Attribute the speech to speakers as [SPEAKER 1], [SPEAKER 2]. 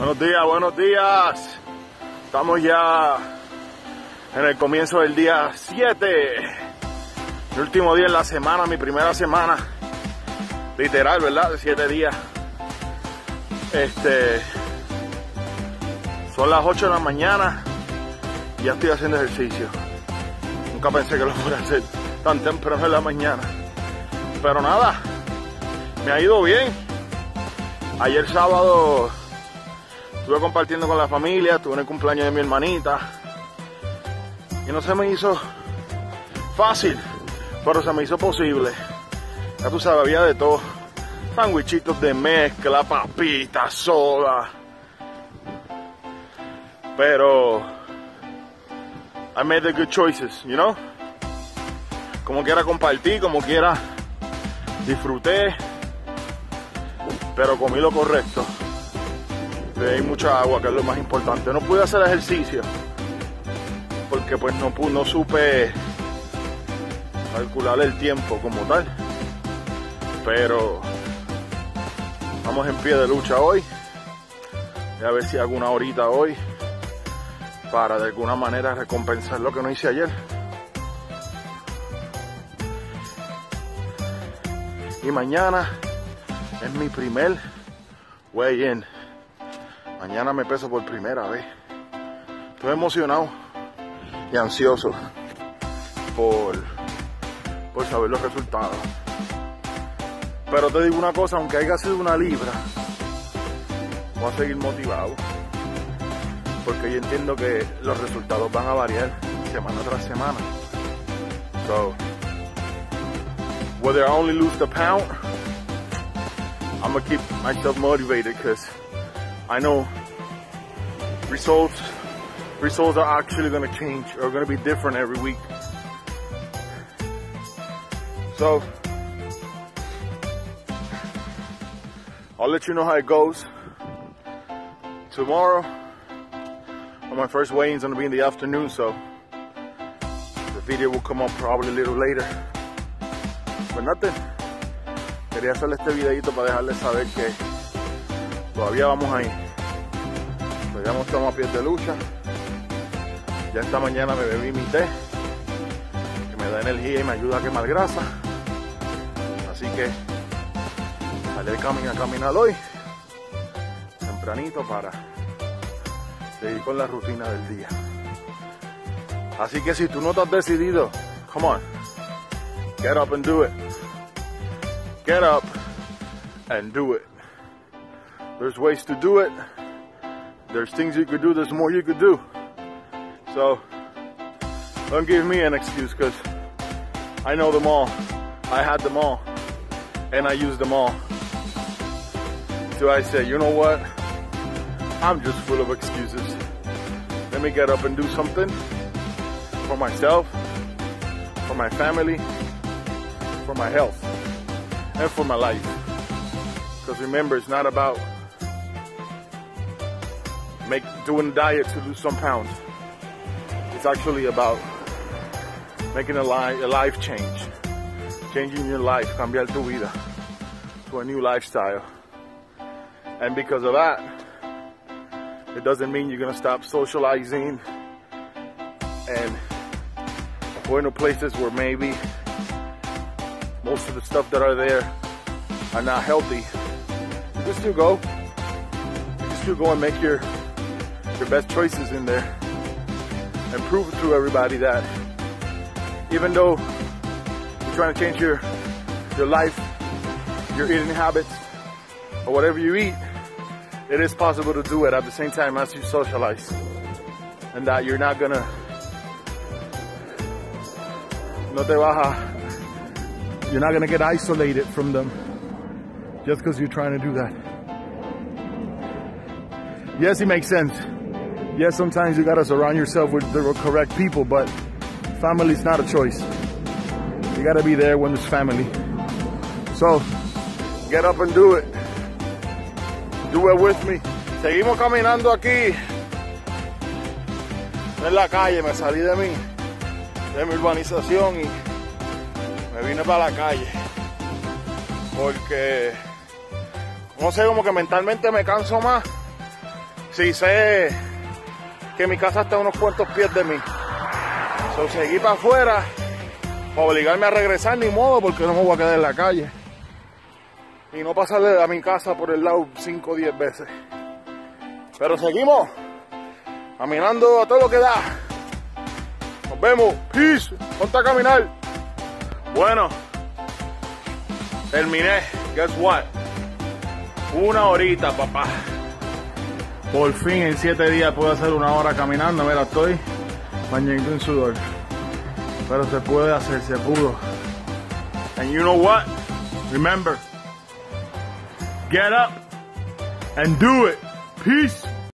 [SPEAKER 1] Buenos días, buenos días. Estamos ya en el comienzo del día 7. El último día en la semana, mi primera semana. Literal, ¿verdad? De 7 días. Este. Son las 8 de la mañana y ya estoy haciendo ejercicio. Nunca pensé que lo fuera a hacer tan temprano en la mañana. Pero nada, me ha ido bien. Ayer sábado estuve compartiendo con la familia, estuve en el cumpleaños de mi hermanita. Y no se me hizo fácil, pero se me hizo posible. Ya tú sabes, había de todo. Sandwichitos de mezcla, papitas, soda. Pero I made the good choices, you know? Como quiera compartir, como quiera disfruté, pero comí lo correcto. Bebí mucha agua, que es lo más importante. No pude hacer ejercicio porque pues no, no supe calcular el tiempo como tal. Pero vamos en pie de lucha hoy. Y a ver si hago una horita hoy para de alguna manera recompensar lo que no hice ayer. Y mañana es mi primer weigh-in. Mañana me peso por primera vez. Estoy emocionado y ansioso por, por saber los resultados. Pero te digo una cosa, aunque haya sido una libra, voy a seguir motivado. Porque yo entiendo que los resultados van a variar semana tras semana. So, whether I only lose the pound, I'm gonna keep myself motivated because I know results results are actually gonna change or gonna be different every week. So I'll let you know how it goes. Tomorrow, my first weigh is gonna be in the afternoon, so the video will come up probably a little later. But nothing. Quería hacerle este videito para dejarles saber que todavía vamos ahí. Todavía estamos a pies de lucha. Ya esta mañana me bebí mi té, que me da energía y me ayuda a quemar grasa. Así que salí a caminar hoy, tempranito para seguir con la rutina del día. Así que si tú no te has decidido, come on, get up and do it. Get up and do it. There's ways to do it. There's things you could do. There's more you could do. So don't give me an excuse because I know them all. I had them all. And I used them all. So I said, you know what? I'm just full of excuses. Let me get up and do something for myself, for my family, for my health and for my life. Because remember, it's not about make doing diet to lose some pounds. It's actually about making a, a life change, changing your life, cambiar tu vida to a new lifestyle. And because of that, it doesn't mean you're gonna stop socializing and going to places where maybe most of the stuff that are there are not healthy. You can still go. You can still go and make your your best choices in there and prove to everybody that even though you're trying to change your your life, your eating habits, or whatever you eat, it is possible to do it at the same time as you socialize. And that you're not gonna no te vas a you're not to get isolated from them just because you're trying to do that. Yes, it makes sense. Yes, sometimes you got to surround yourself with the correct people, but family is not a choice. You got to be there when there's family. So, get up and do it. Do it with me. Seguimos caminando aquí. En la calle, me salí de mi, de mi urbanización y me vine para la calle. Porque, no sé, como que mentalmente me canso más Sí, sé que mi casa está a unos cuantos pies de mí. So, seguí para afuera para obligarme a regresar ni modo porque no me voy a quedar en la calle. Y no pasarle a mi casa por el lado 5 o 10 veces. Pero seguimos caminando a todo lo que da. Nos vemos. Peace. Ponte a caminar. Bueno. Terminé. Guess what? Una horita, papá. Por fin en 7 días puedo hacer una hora caminando. Mira, estoy bañando en sudor. Pero se puede hacer, se pudo. And you know what? Remember, get up and do it. Peace.